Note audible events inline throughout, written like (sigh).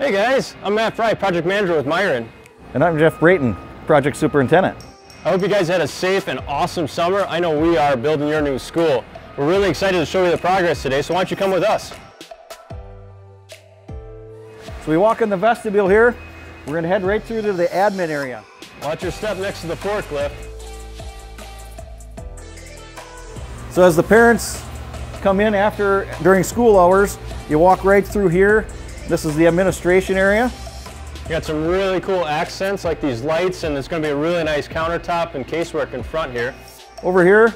Hey guys, I'm Matt Frey, project manager with Miron. And I'm Jeff Brayton, project superintendent. I hope you guys had a safe and awesome summer. I know we are building your new school. We're really excited to show you the progress today, so why don't you come with us? So we walk in the vestibule here. We're gonna head right through to the admin area. Watch your step next to the forklift. So as the parents come in after, during school hours, you walk right through here. This is the administration area. You got some really cool accents like these lights and it's gonna be a really nice countertop and casework in front here. Over here,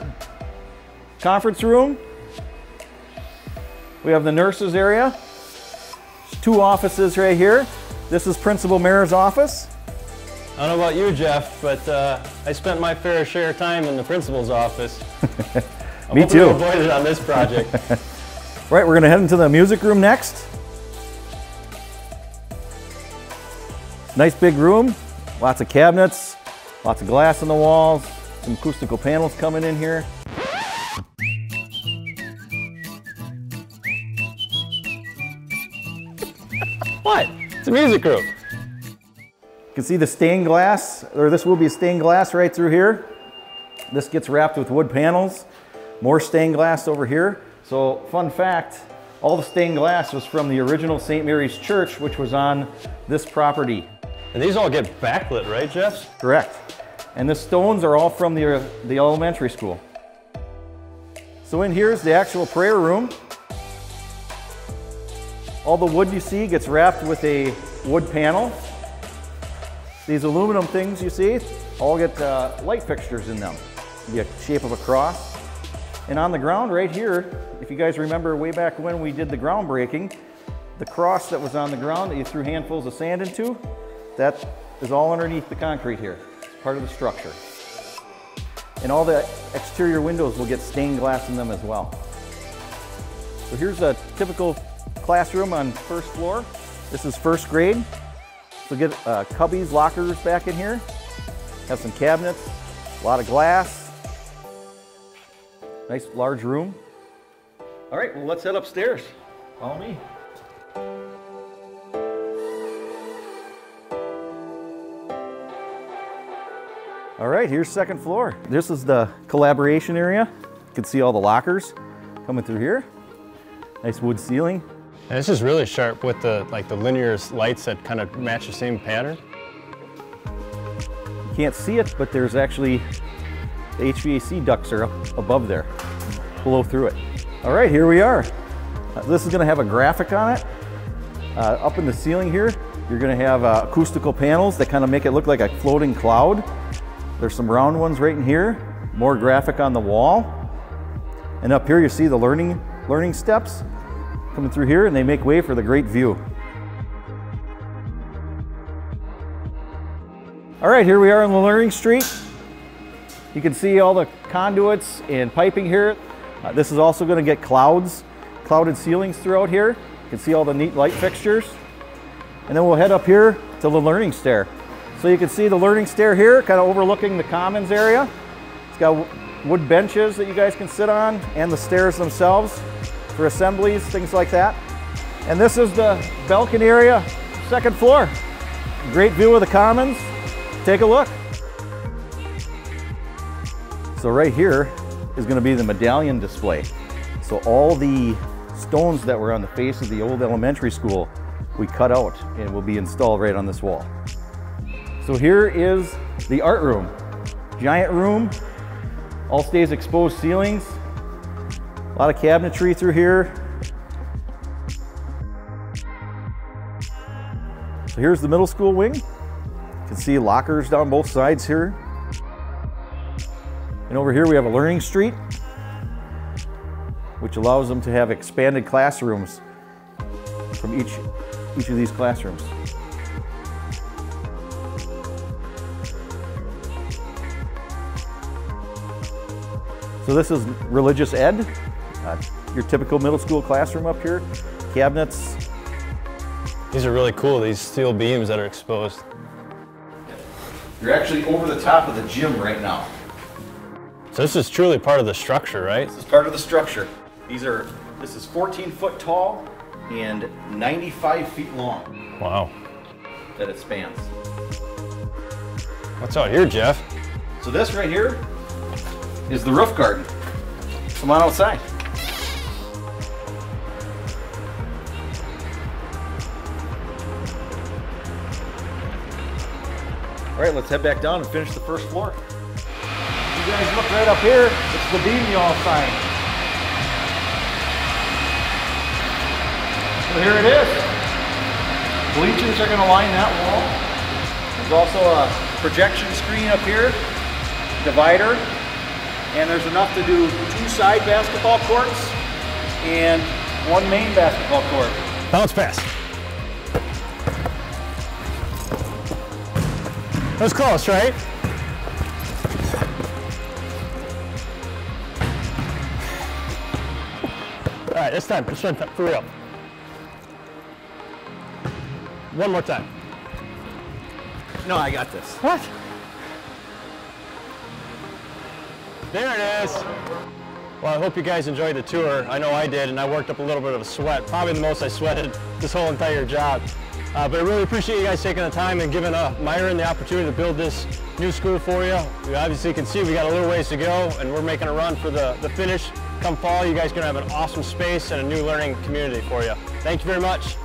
conference room. We have the nurses area. There's two offices right here. This is Principal Mayor's office. I don't know about you, Jeff, but uh, I spent my fair share of time in the principal's office. (laughs) Me too. to avoid it on this project. (laughs) Right, we're gonna head into the music room next. Nice big room, lots of cabinets, lots of glass on the walls, some acoustical panels coming in here. what? It's a music room. You can see the stained glass, or this will be stained glass right through here. This gets wrapped with wood panels. More stained glass over here. So fun fact, all the stained glass was from the original St. Mary's Church, which was on this property. And these all get backlit, right, Jeff? Correct. And the stones are all from the, uh, the elementary school. So in here is the actual prayer room. All the wood you see gets wrapped with a wood panel. These aluminum things you see all get uh, light fixtures in them. The shape of a cross. And on the ground right here, if you guys remember way back when we did the groundbreaking, the cross that was on the ground that you threw handfuls of sand into, that is all underneath the concrete here. It's part of the structure. And all the exterior windows will get stained glass in them as well. So here's a typical classroom on first floor. This is first grade. So get uh, cubbies, lockers back in here. Have some cabinets, a lot of glass. Nice large room. All right, well let's head upstairs. Follow me. All right, here's second floor. This is the collaboration area. You can see all the lockers coming through here. Nice wood ceiling. And this is really sharp with the like the linear lights that kind of match the same pattern. You can't see it, but there's actually the HVAC ducts are up above there, blow through it. All right, here we are. Uh, this is gonna have a graphic on it. Uh, up in the ceiling here, you're gonna have uh, acoustical panels that kind of make it look like a floating cloud. There's some round ones right in here, more graphic on the wall. And up here you see the learning, learning steps coming through here and they make way for the great view. All right, here we are on the Learning Street. You can see all the conduits and piping here. Uh, this is also gonna get clouds, clouded ceilings throughout here. You can see all the neat light fixtures. And then we'll head up here to the learning stair. So you can see the learning stair here, kind of overlooking the commons area. It's got wood benches that you guys can sit on and the stairs themselves for assemblies, things like that. And this is the balcony area, second floor. Great view of the commons. Take a look. So right here is gonna be the medallion display. So all the stones that were on the face of the old elementary school, we cut out and will be installed right on this wall. So here is the art room. Giant room, all stays exposed ceilings, a lot of cabinetry through here. So here's the middle school wing. You can see lockers down both sides here. And over here we have a learning street, which allows them to have expanded classrooms from each, each of these classrooms. So this is religious ed, uh, your typical middle school classroom up here. Cabinets, These are really cool, these steel beams that are exposed. You're actually over the top of the gym right now. So this is truly part of the structure, right? This is part of the structure. These are, this is 14 foot tall and 95 feet long Wow. that it spans. What's out here, Jeff? So this right here is the roof garden. Come on outside. All right, let's head back down and finish the first floor. You guys look right up here. It's the beam y'all sign. So here it is. Bleachers are going to line that wall. There's also a projection screen up here, divider, and there's enough to do two side basketball courts and one main basketball court. Bounce pass. That was close, right? All right, this time, this one, for real. One more time. No, I got this. What? There it is. Well, I hope you guys enjoyed the tour. I know I did, and I worked up a little bit of a sweat. Probably the most I sweated (laughs) this whole entire job. Uh, but I really appreciate you guys taking the time and giving uh, Miron the opportunity to build this new school for you. You obviously can see we got a little ways to go, and we're making a run for the, the finish. Come fall, you guys are going to have an awesome space and a new learning community for you. Thank you very much.